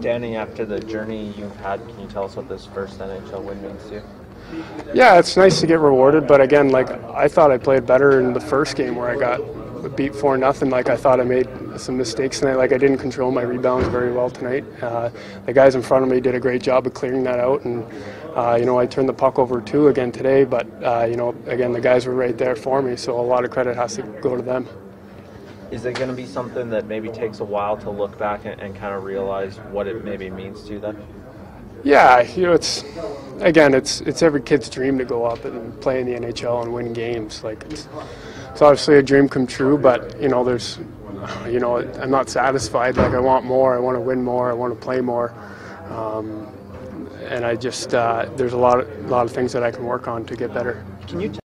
Danny, after the journey you've had, can you tell us what this first NHL win means to you? Yeah, it's nice to get rewarded, but again, like I thought I played better in the first game where I got beat four nothing. Like I thought I made some mistakes tonight. Like I didn't control my rebounds very well tonight. Uh, the guys in front of me did a great job of clearing that out, and uh, you know I turned the puck over too again today. But uh, you know again the guys were right there for me, so a lot of credit has to go to them. Is it going to be something that maybe takes a while to look back and, and kind of realize what it maybe means to you then? Yeah, you know, it's again, it's it's every kid's dream to go up and play in the NHL and win games. Like it's it's obviously a dream come true, but you know, there's you know, I'm not satisfied. Like I want more. I want to win more. I want to play more. Um, and I just uh, there's a lot of, lot of things that I can work on to get better. Can you